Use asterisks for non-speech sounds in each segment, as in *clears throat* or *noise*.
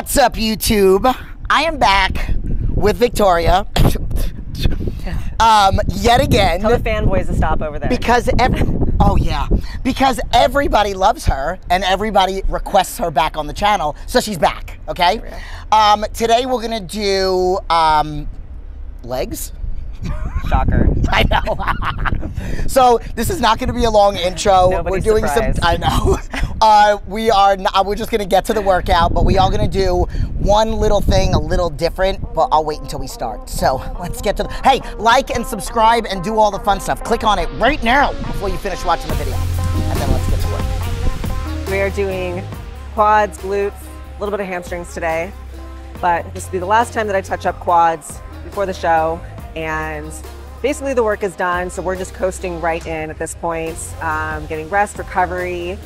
What's up, YouTube? I am back with Victoria. *laughs* um, yet again. Tell the fanboys to stop over there. Because every, *laughs* oh yeah, because everybody loves her and everybody requests her back on the channel, so she's back. Okay. Um, today we're gonna do um, legs. Shocker. *laughs* I know. *laughs* so this is not going to be a long intro. Nobody's we're doing surprised. some. I know. *laughs* Uh, we are. Not, we're just going to get to the workout, but we are going to do one little thing a little different. But I'll wait until we start. So let's get to the. Hey, like and subscribe and do all the fun stuff. Click on it right now before you finish watching the video, and then let's get to work. We are doing quads, glutes, a little bit of hamstrings today. But this will be the last time that I touch up quads before the show. And basically the work is done. So we're just coasting right in at this point, um, getting rest, recovery.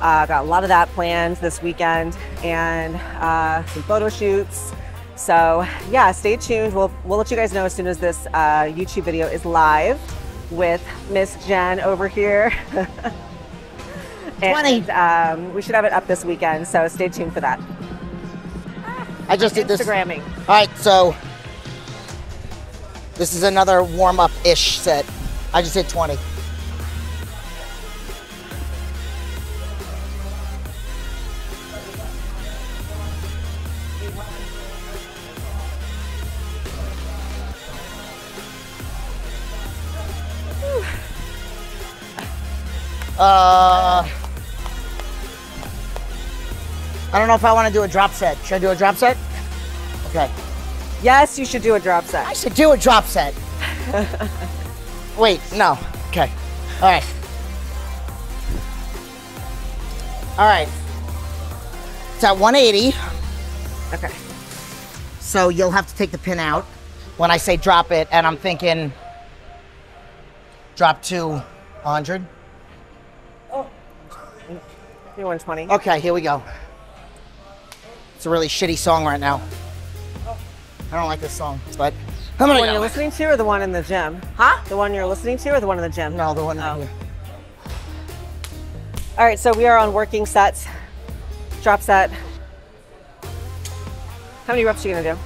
Uh, got a lot of that planned this weekend and uh, some photo shoots. So yeah, stay tuned. We'll, we'll let you guys know as soon as this uh, YouTube video is live with Miss Jen over here. *laughs* 20. And um, we should have it up this weekend, so stay tuned for that. I just did this. Instagramming. All right, so this is another warm up ish set. I just hit 20. Uh, I don't know if I want to do a drop set. Should I do a drop set? Okay. Yes, you should do a drop set. I should do a drop set. *laughs* Wait, no. Okay. All right. All right. It's at 180, Okay. so you'll have to take the pin out when I say drop it, and I'm thinking drop to 100. Do 120. Okay, here we go. It's a really shitty song right now. I don't like this song, but I'm The gonna one you're listening to or the one in the gym? Huh? The one you're listening to or the one in the gym? No, the one Oh. here. All right, so we are on working sets. Drop set. How many reps are you gonna do?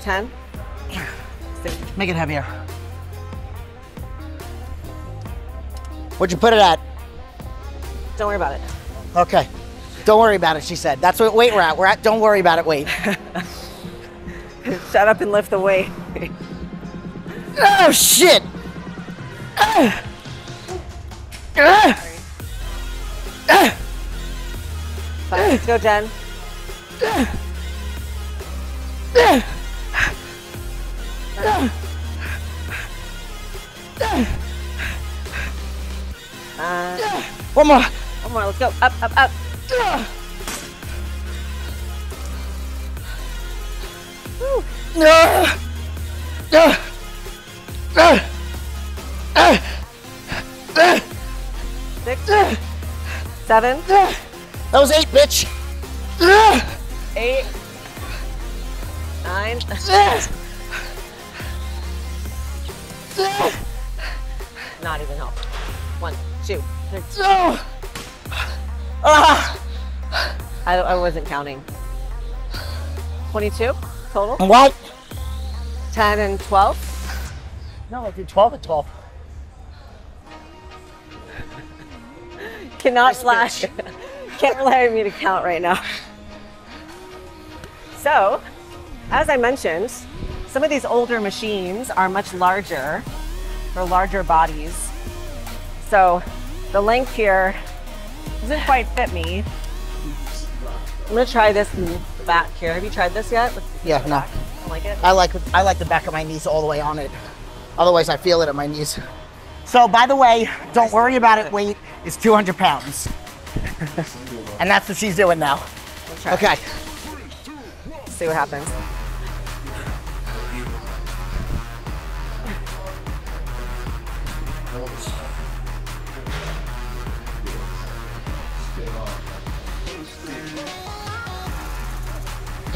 10? *sighs* Make it heavier. What'd you put it at? Don't worry about it. Okay. Don't worry about it, she said. That's what weight we're at. We're at don't worry about it weight. *laughs* Shut up and lift the weight. oh shit! Ah. Ah. Ah. Fine, let's go, Jen. Uh, One more. one more, let's go. Up, up, up. Ah. Ah. Ah. Six, seven, That was eight, bitch. Eight, nine, not even help. One, two, three. Ah. I, I wasn't counting. 22 total? What? 10 and 12? No, I did 12 at 12. Cannot slash. *laughs* Can't rely on me to count right now. So, as I mentioned, some of these older machines are much larger for larger bodies. So, the length here doesn't quite fit me. I'm gonna try this back here. Have you tried this yet? Let's Yeah, no. back. I like it. I like I like the back of my knees all the way on it. Otherwise, I feel it at my knees. So, by the way, don't worry about it. Weight is 200 pounds, *laughs* and that's what she's doing now. Okay. See what happens.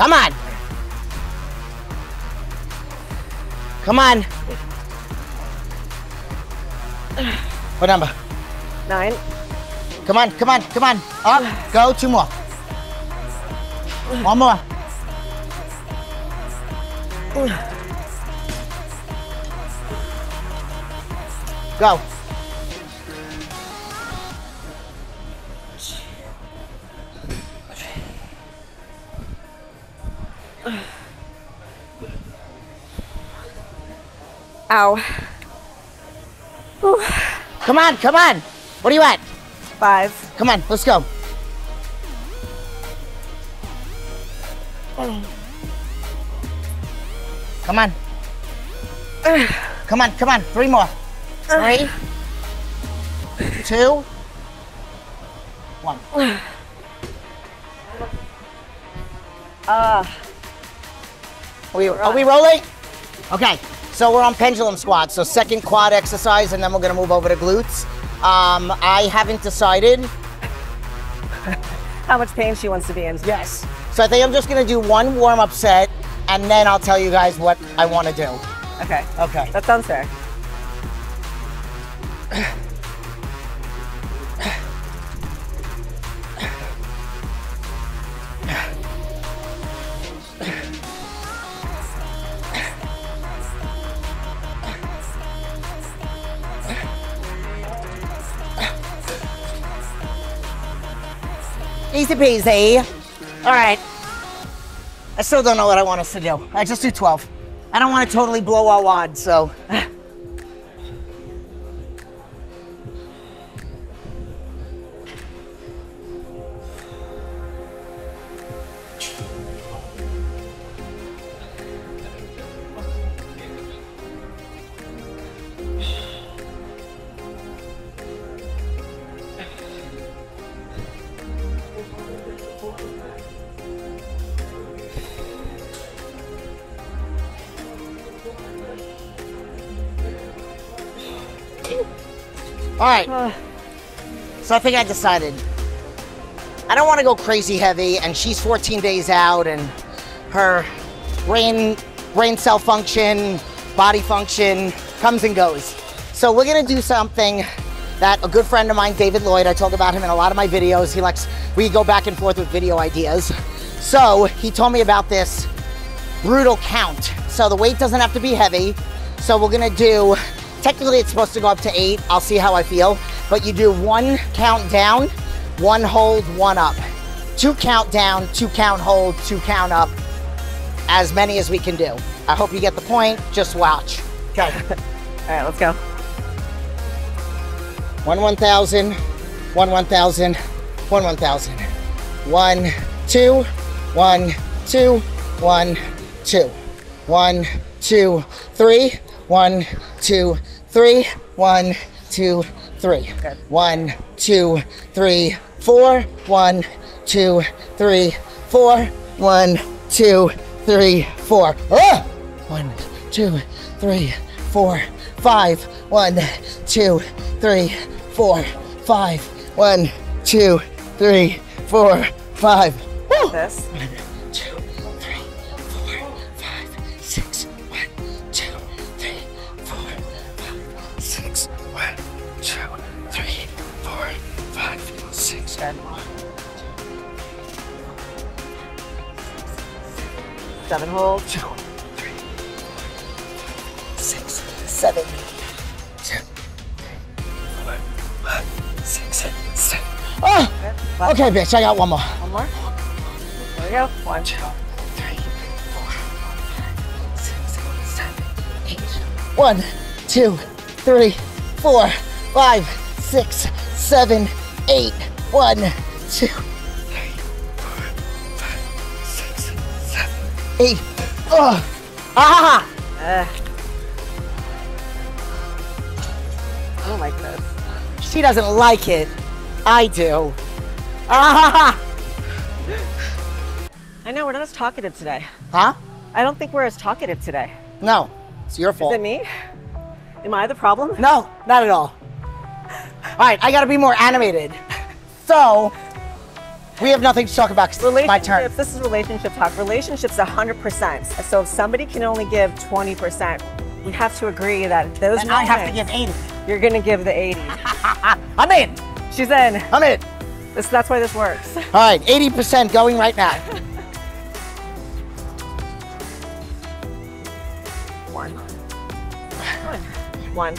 Come on. Come on. What number? Nine, Come on, come on, come on. Up, go, two more. One more. Go. Ow. Come on, come on. What are you at? Five. Come on, let's go. Come on. Come on, come on. Three more. Three. Two. One. Uh, Are we, are we rolling? Okay, so we're on pendulum squat. So second quad exercise, and then we're gonna move over to glutes. Um, I haven't decided. how much pain she wants to be in. Yes. So I think I'm just gonna do one warm-up set, and then I'll tell you guys what I want to do. Okay. Okay. That sounds fair. Easy peasy. All right. I still don't know what I want us to do. I just do 12. I don't want to totally blow our wad, so. *laughs* All right. So I think I decided. I don't want to go crazy heavy, and she's 14 days out, and her brain brain cell function, body function comes and goes. So we're gonna do something that a good friend of mine, David Lloyd, I talk about him in a lot of my videos. He likes we go back and forth with video ideas. So he told me about this brutal count. So the weight doesn't have to be heavy. So we're gonna do, technically it's supposed to go up to eight. I'll see how I feel. But you do one count down, one hold, one up. Two count down, two count hold, two count up. As many as we can do. I hope you get the point. Just watch. Okay. *laughs* All right, let's go. One 1,000, one 1,000, one 1,000. One, two, one, two, one, two. One, two, three, one, two, three, one, two, three. Good. One, two, three, four, one, two, three, four, one, two, three, four. Ah! One, two, three, four, five. One, two, three, four, five. One, two, three, four, five. Woo! This. Good. Seven hold. Two, three, four, six, seven. Two, four, five, six, seven. Oh! Okay, bitch, I got one more. One more. There we go. One. Two, three, four, five, six, seven, eight. One, two, three, four, five, six, seven, eight. One, two, three, four, five, six, seven, eight. Oh, ah! Uh. Oh my goodness. She doesn't like it. I do. Ah! I know we're not as talkative today. Huh? I don't think we're as talkative today. No, it's your fault. Is it me? Am I the problem? No, not at all. All right, I gotta be more animated. So we have nothing to talk about It's my turn. This is relationship talk. Relationships 100%. So if somebody can only give 20%, we have to agree that those and I have to give 80. You're going to give the 80. *laughs* I'm in. She's in. I'm in. This, that's why this works. *laughs* All right, 80% going right now. One. One. One.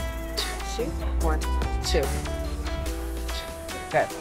Two. One. Two. Good.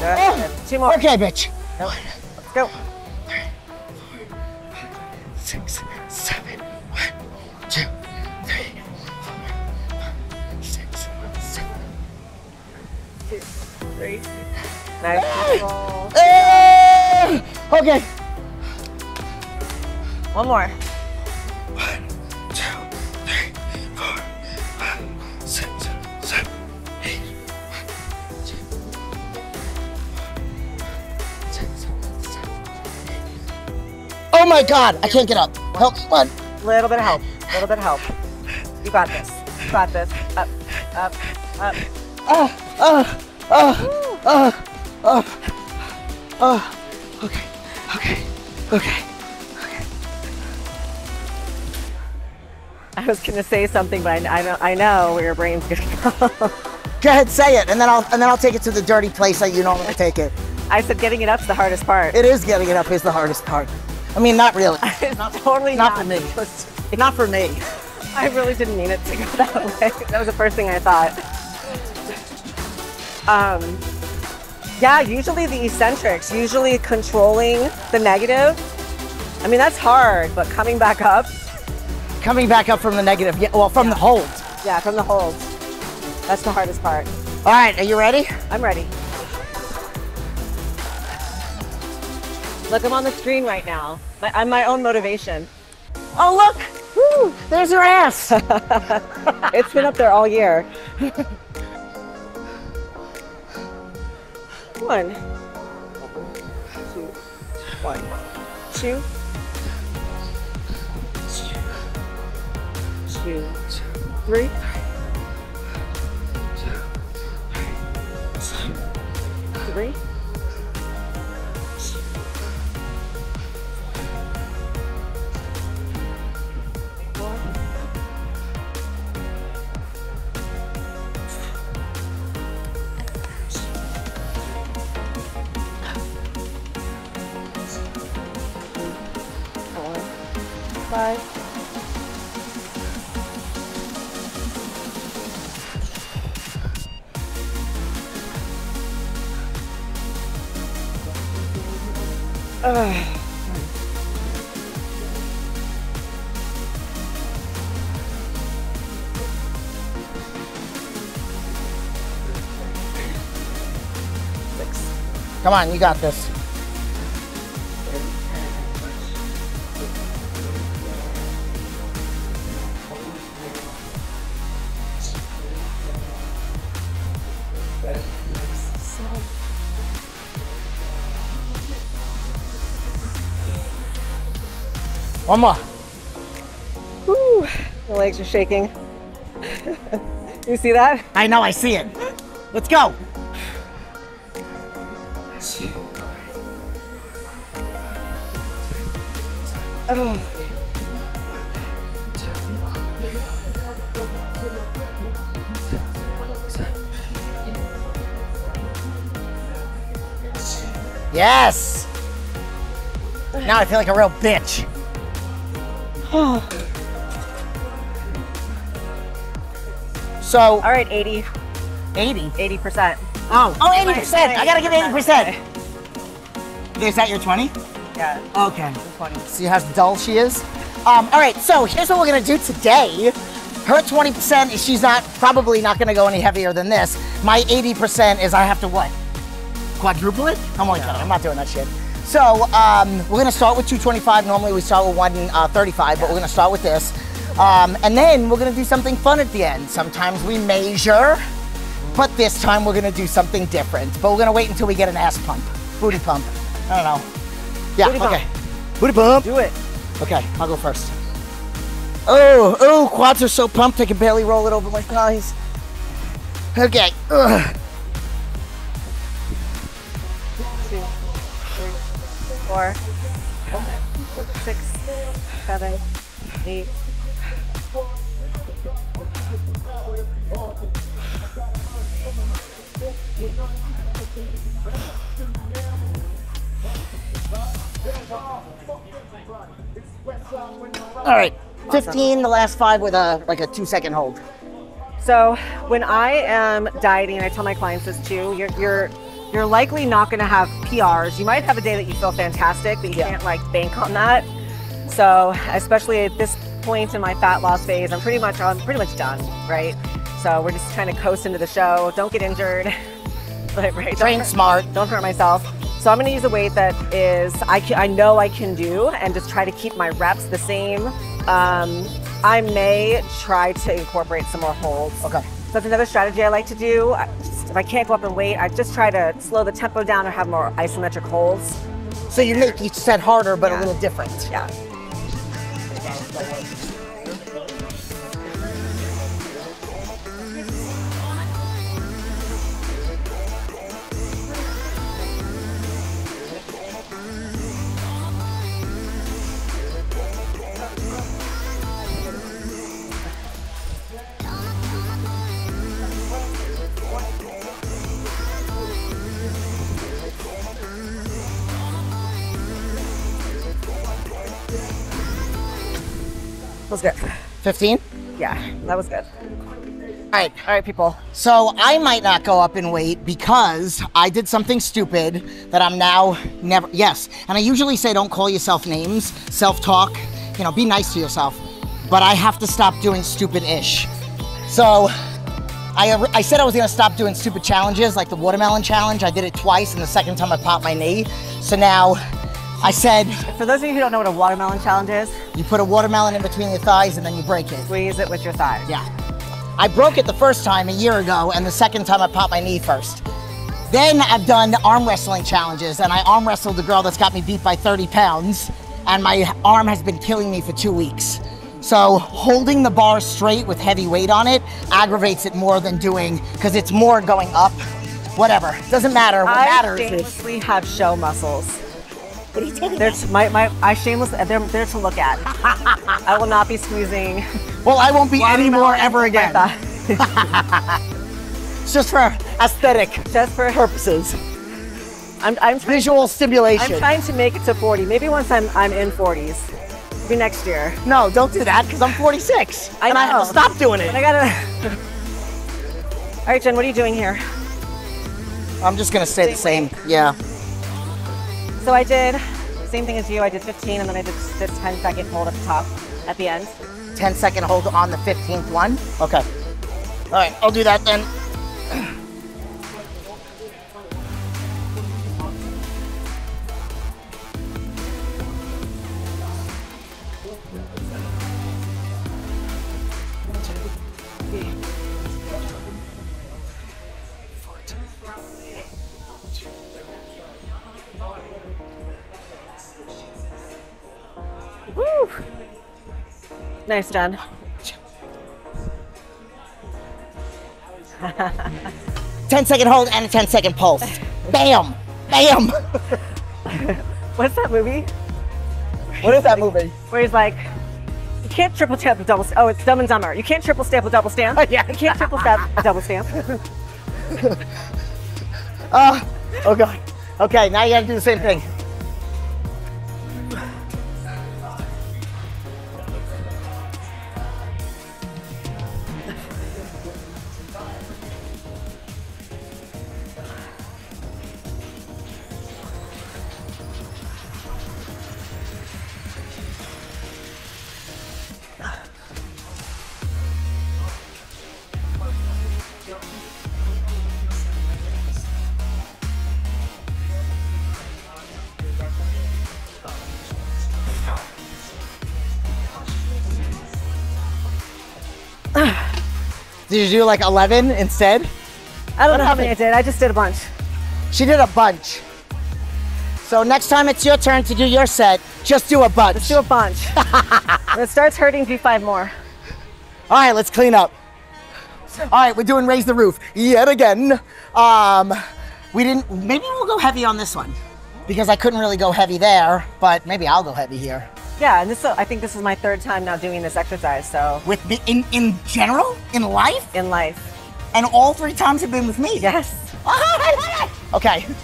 Good. Two more. Okay, bitch. Let's go. Six, seven, one, two, three, four, five, six, seven. Three. Nice. control. Ah! Okay. One more. My god, I can't get up. Help me, one. Little bit of help. Little bit of help. You got this. You got this. Up, up, up. Ah, ah, ah, ah, ah, ah. Okay, okay, okay. I was gonna say something, but I, I know I know where your brain's gonna *laughs* go. Go ahead, say it, and then I'll and then I'll take it to the dirty place that you normally take it. I said getting it up's the hardest part. It is getting it up is the hardest part. I mean, not really. *laughs* not, totally not not, for me. to. Not for me. I really didn't mean it to go that *laughs* way. That was the first thing I thought. Um, yeah, usually the eccentrics, usually controlling the negative. I mean, that's hard, but coming back up, Coming back up from the negative, yeah, well, from the hold. yeah, from the holds, that's the hardest part. All right, are you ready? I'm ready. Look, I'm on the screen right now. My- I'm my own motivation. Oh, look! Woo, there's your ass. *laughs* It's been up there all year. *laughs* One, two, one, two, two, three, three. Come on, you got this. One more. Whew. My legs are shaking. *laughs* you see that? I know, I see it. Let's go. Yes. Now I feel like a real bitch. So, All right, 80, 80. 80%. Oh, oh, 80%. I gotta give 80%. Is that your 20? Yeah, Okay. 20. See how dull she is? Um, all right, so here's what we're gonna do today. Her 20% is she's not probably not gonna go any heavier than this. My 80% is I have to what? Quadruple it? I'm only kidding. I'm not doing that shit. So um, we're gonna start with 225. Normally we start with 135, but we're gonna start with this. Um, and then we're gonna do something fun at the end. Sometimes we measure, but this time we're gonna do something different. But we're gonna wait until we get an ass pump, booty pump. I don't know. Yeah, Booty bump. okay. Booty bump. Do it. Okay, I'll go first. Oh, oh, quads are so pumped I can barely roll it over my thighs. Okay. Ugh. Two, three, four, six, seven, eight. All right. 15, the last five with a like a two second hold. So when I am dieting, and I tell my clients this too, you're you're you're likely not going to have PRs. You might have a day that you feel fantastic, but you Yeah. can't like bank on that. So especially at this point in my fat loss phase, I'm pretty much I'm pretty much done, right? So we're just trying to coast into the show. Don't get injured. *laughs* Right, don't Train hurt- smart. Don't hurt myself. So I'm going to use a weight that is I can, I know I can do, and just try to keep my reps the same. Um, I may try to incorporate some more holds. Okay. So that's another strategy I like to do. I just- If I can't go up in weight, I just try to slow the tempo down or have more isometric holds. So you make each set harder but a little different. Yeah. Was good. 15? Yeah, that was good. All right. All right, people. So I might not go up in weight because I did something stupid that I'm now never. Yes, and I usually say don't call yourself names, self-talk. You know, be nice to yourself. But I have to stop doing stupid-ish. So I I said I was gonna stop doing stupid challenges like the watermelon challenge. I did it twice, and the second time I popped my knee. So now I said For those of you who don't know what a watermelon challenge is, you put a watermelon in between your thighs and then you break it. squeeze it with your thighs. Yeah. I broke it the first time a year ago, and the second time I popped my knee first. Then I've done arm wrestling challenges, and I arm wrestled the girl that's got me beat by 30 pounds, and my arm has been killing me for two weeks. So holding the bar straight with heavy weight on it aggravates it more than doing, because it's more going up. Whatever, doesn't matter. What I matters is shamelessly have show muscles. They're my, my, I shameless. Uh, They're there to look at. *laughs* I will not be squeezing. well, I won't be any more ever again. It's just for aesthetic Just for purposes, I'm, I'm visual stimulation. I'm trying to make it to 40. Maybe once I'm I'm in 40s. Maybe next year. No, don't do that because I'm 46 I and I have to stop doing it. But I gotta. *laughs* All right, Jen. What are you doing here? I'm just gonna stay the same. Yeah. So I did same thing as you. I did 15, and then I did this 10 second hold at the top at the end. 10 second hold on the 15th one. Okay. All right, I'll do that then. *clears throat* Nice, Jen. Ten second hold and a 10 second pulse. Bam! Bam! What's that movie? What is that movie? Where he's like, you can't triple stamp a double. Oh, it's Dumb and Dumber. You can't triple stamp a double stamp. *laughs* Yeah. You can't triple stamp a double stamp. Oh, *laughs* oh god. Okay, now you gotta do the same thing. Did you do like 11 instead? I don't What know how many I did. I just did a bunch. She did a bunch. So next time it's your turn to do your set, just do a bunch. Let's do a bunch. when *laughs* it starts hurting, do five more. All right, let's clean up. All right, we're doing raise the roof yet again. Um, we didn't. Maybe we'll go heavy on this one because I couldn't really go heavy there, but maybe I'll go heavy here. Yeah, and this I think this is my third time now doing this exercise. So With me in in general in life, in life, and all three times have been with me. yes. *laughs* Okay. *laughs*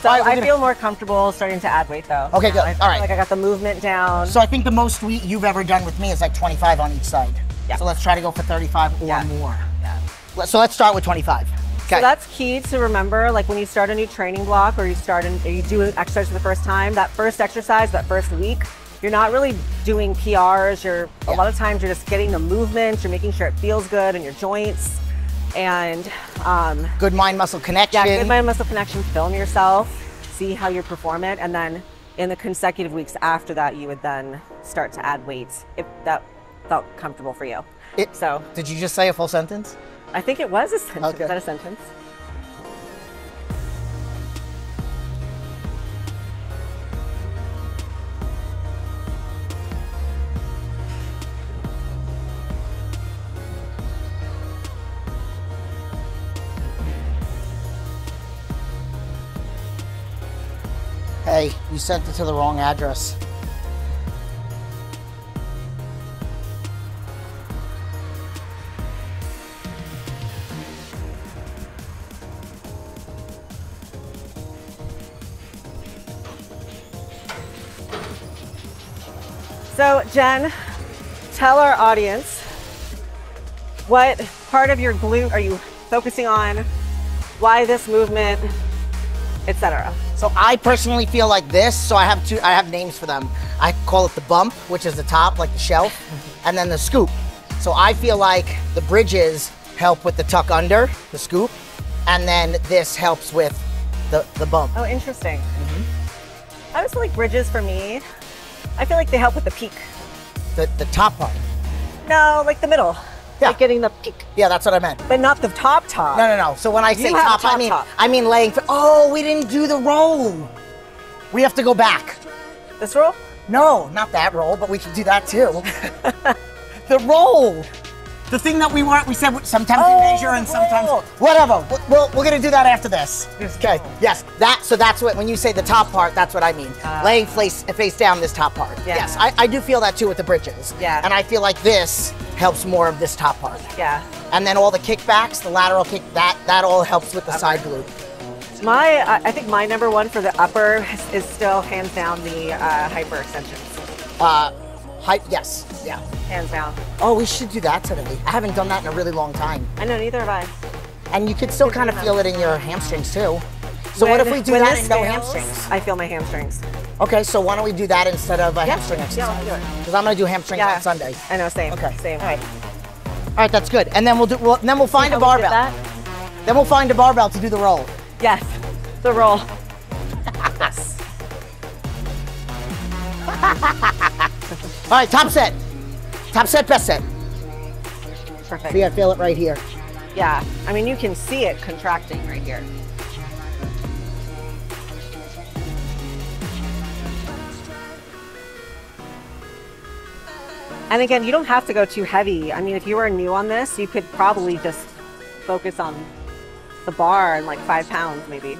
So right, I gonna- feel more comfortable starting to add weight though. Okay, good. I feel All right. Like I got the movement down. So I think the most we, you've ever done with me is like 25 on each side. Yeah. So let's try to go for 35 or Yeah. more. yeah. So let's start with 25. So that's key to remember. Like when you start a new training block or you start an, or you do an exercise for the first time, that first exercise, that first week, you're not really doing PRs. You're Yeah. a lot of times you're just getting the movement. You're making sure it feels good in your joints, and um, good mind muscle connection. yeah, good mind muscle connection. Film yourself, see how you perform it, and then in the consecutive weeks after that, you would then start to add weights if that felt comfortable for you. It- so Did you just say a full sentence? I think it was a sentence. Okay. Is that a sentence? Hey, you sent it to the wrong address. Jen, tell our audience what part of your glute are you focusing on, why this movement, etc. So I personally feel like this. So I have two. I have names for them. I call it the bump, which is the top, like the shelf, *laughs* and then the scoop. So I feel like the bridges help with the tuck under, the scoop, and then this helps with the the bump. Oh, interesting. Mm-hmm. I always feel like bridges for me, I feel like they help with the peak. The the top part. No, like the middle. Yeah. Like getting the peak, Yeah, that's what I meant. but not the top top. No, no, no. So when I say top, top, I mean top. I mean laying. For, oh, we didn't do the roll. We have to go back. This roll? No, not that roll, but we can do that too. *laughs* the roll. The thing that we weren't, we said sometimes Oh, we measure and sometimes roll. whatever. We'll, we're gonna do that after this. Okay. Yes. That. So that's what when you say the top part, that's what I mean. Ah. Laying face face down this top part. Yeah. Yes. I, I do feel that too with the bridges. Yeah. And I feel like this helps more of this top part. Yeah. And then all the kickbacks, the lateral kick, that that all helps with the side glute. My, I think my number one for the upper is, still hands down the uh, hyper extensions. Uh, height. Yes. Yeah. Hands down. Oh, we should do that today. I haven't done that in a really long time. I know neither have I. And you could still kind of feel it in your hamstrings too. So what if we do when that this in no hamstrings? I feel my hamstrings. Okay, so why don't we do that instead of a Yeah, hamstring yeah, exercise? do it. Because I'm gonna do hamstrings Yeah. on Sunday. I know, same. Okay. Same. All right. All right, that's good. And then we'll do. We'll, then we'll find a How we barbell. Then we'll find a barbell to do the roll. Yes. The roll. yes. *laughs* All right, top set. Top set, best set. Perfect. See, I feel it right here. Yeah. I mean, you can see it contracting right here. And again, you don't have to go too heavy. I mean, if you were new on this, you could probably just focus on the bar and like five pounds, maybe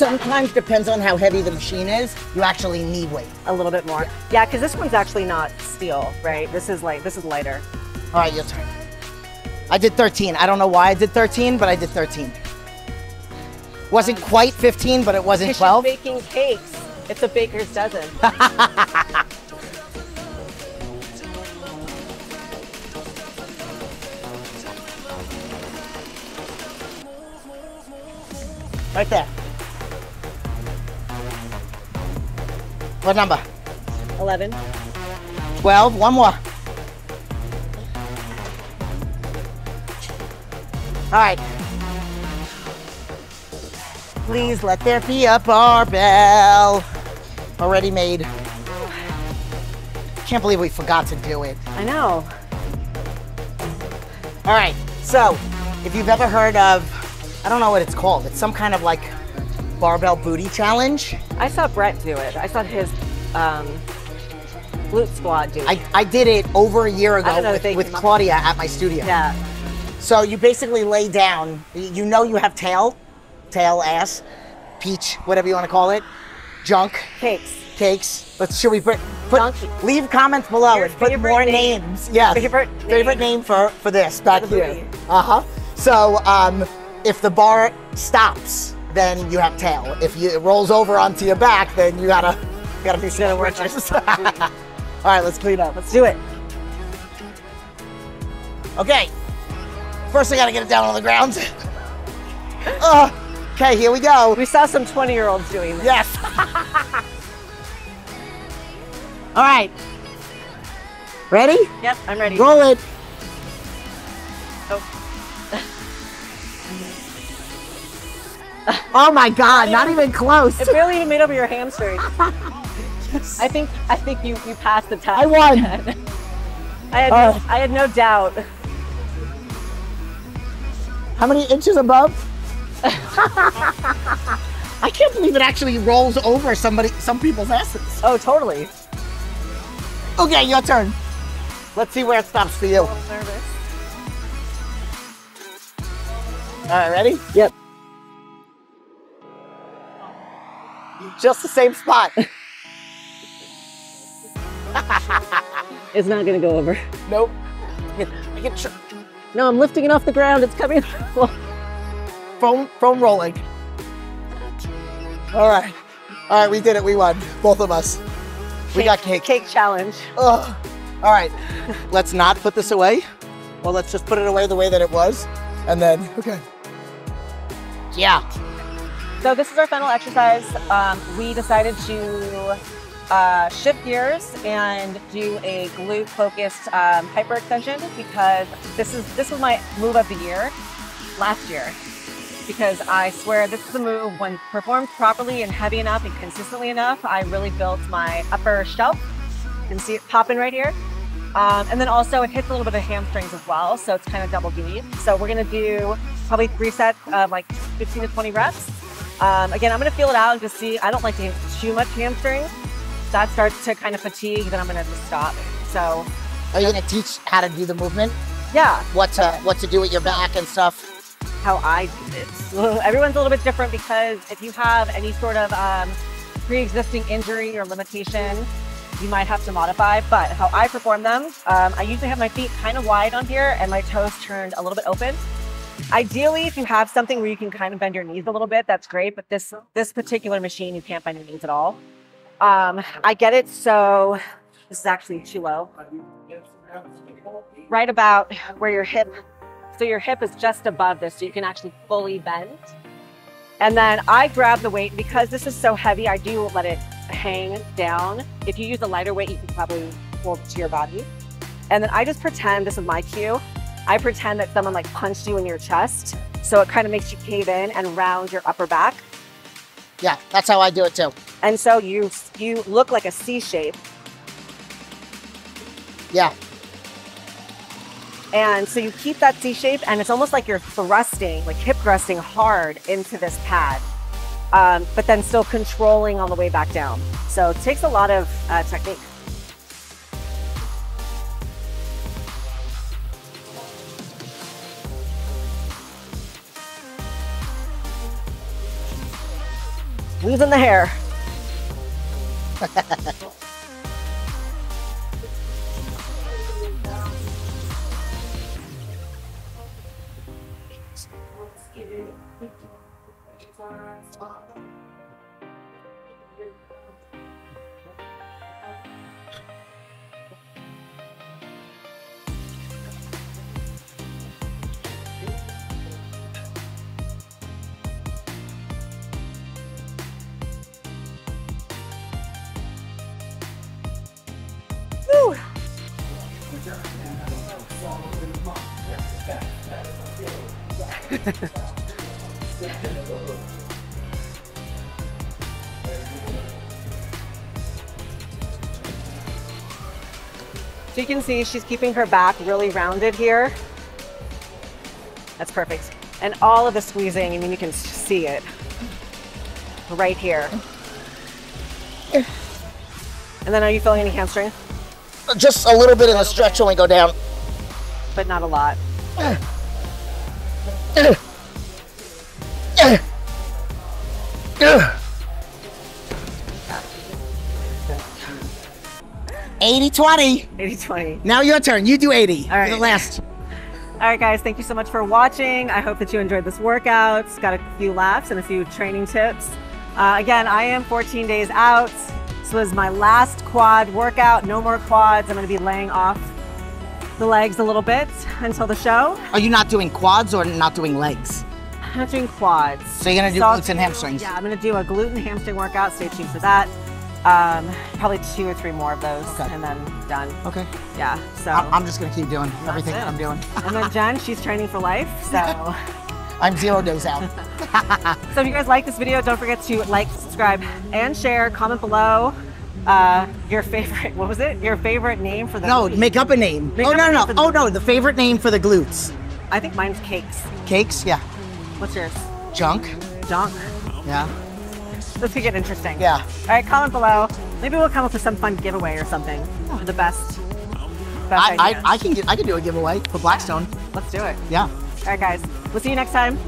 Sometimes depends on how heavy the machine is. You actually need weight. a little bit more. Yeah, because this one's actually not steel, right? This is like this is lighter. All right, your turn. I did 13. I don't know why I did 13, but I did 13. Wasn't quite 15, but it wasn't 12. baking cakes. It's a baker's dozen. *laughs* Right there. What number? Eleven. 12. One more. All right. Please let there be a barbell. Already made. Can't believe we forgot to do it. I know. All right. So, if you've ever heard of, I don't know what it's called. It's some kind of like barbell booty challenge. I saw Brett do it. I saw his um, glute squat do it. I, I did it over a year ago with, with Claudia at my studio. yeah. So you basically lay down. You know you have tail, tail, ass, peach, whatever you want to call it, junk, Cakes. cakes. Let's should we put, put leave comments below Your and put more name. names. Yes. Favorite favorite name. name for for this back here. Uh huh. So um, if the bar stops, then you have tail. If you, it rolls over onto your back, then you gotta you gotta do some work switches. *laughs* All right, let's clean up. Let's do it. Okay. First, I gotta get it down on the ground. *laughs* Ugh. okay, here we go. We saw some 20 year olds doing this. Yes. *laughs* All right. Ready? Yep, I'm ready. Roll it. Oh my God! Not even close. It barely even made over your hamstring. *laughs* I think I think you you passed the test. I won. I had Uh. no, I had no doubt. How many inches above? *laughs* I can't believe it actually rolls over somebody, some people's asses. Oh, totally. Okay, your turn. Let's see where it stops for you. A little nervous. All right, ready? Yep. Just the same spot. *laughs* *laughs* It's not gonna go over. nope. I I No, I'm lifting it off the ground. It's coming. foam, foam rolling. All right. All right, we did it. We won. Both of us. We got cake. Cake challenge. Ugh. All right. let's not put this away. Well, let's just put it away the way that it was. And then, okay. Yeah. So this is our final exercise. Um, we decided to uh, shift gears and do a glute focused um, hyperextension because this is this was my move of the year last year. Because I swear this is a move when performed properly and heavy enough and consistently enough, I really built my upper shelf. You can see it popping right here. Um, and then also it hits a little bit of hamstrings as well, so it's kind of double duty. So we're gonna do probably three sets of like 15 to 20 reps. Um, again, I'm gonna feel it out and just see. I don't like to too much hamstring. That starts to kind of fatigue, then I'm gonna just stop. So Are you gonna teach how to do the movement? yeah, What to what to do with your back and stuff? how I do it. *laughs* Everyone's a little bit different because if you have any sort of um, pre-existing injury or limitation, you might have to modify. But how I perform them, um, I usually have my feet kind of wide on here and my toes turned a little bit open. Ideally, if you have something where you can kind of bend your knees a little bit, that's great. But this this particular machine, you can't bend your knees at all. Um, I get it. So this is actually too low. Right about where your hip so your hip is just above this, so you can actually fully bend. And then I grab the weight because this is so heavy, I do let it hang down. If you use a lighter weight, you can probably hold it to your body. And then I just pretend, this is my cue, I pretend that someone like punched you in your chest. So it kind of makes you cave in and round your upper back. Yeah, that's how I do it too. And so you you look like a C shape. Yeah. And so you keep that C shape, and it's almost like you're thrusting, like hip thrusting hard into this pad, um, but then still controlling on the way back down. So it takes a lot of uh, technique. Losing the hair. *laughs* So you can see she's keeping her back really rounded here. That's perfect. And all of the squeezing, I mean, you can see it. right here. And then are you feeling any hamstring? Just a little bit in the stretch when we go down. But not a lot. Eh. Eighty twenty. 80 20. Now your turn. You do 80 All right. for the last. All right, guys, thank you so much for watching. I hope that you enjoyed this workout. It's got a few laps and a few training tips. Uh, again, I am 14 days out. This was my last quad workout. No more quads. I'm going to be laying off the legs a little bit until the show. Are you not doing quads or not doing legs? I'm not doing quads. So you're gonna do I'll glutes and hamstrings? Yeah, I'm going to do a glute and hamstring workout. Stay tuned for that. Um, probably two or three more of those, Okay. and then done. Okay. Yeah. So. I- I'm just gonna keep doing everything. I'm doing. and then Jen, she's training for life. *laughs* So. I'm zero days out. *laughs* *laughs* So if you guys like this video, don't forget to like, subscribe, and share. Comment below uh, your favorite, what was it? Your favorite name for the No, make up a name. Make oh no no no. the- Oh no, the favorite name for the glutes. I think mine's Cakes. Cakes, yeah. What's yours? Junk, Junk. yeah. This could get interesting. Yeah. All right, comment below. Maybe we'll come up with some fun giveaway or something for the best. Best I. I, I can get I can do a giveaway for Blackstone. Let's do it. Yeah. All right, guys. We'll see you next time.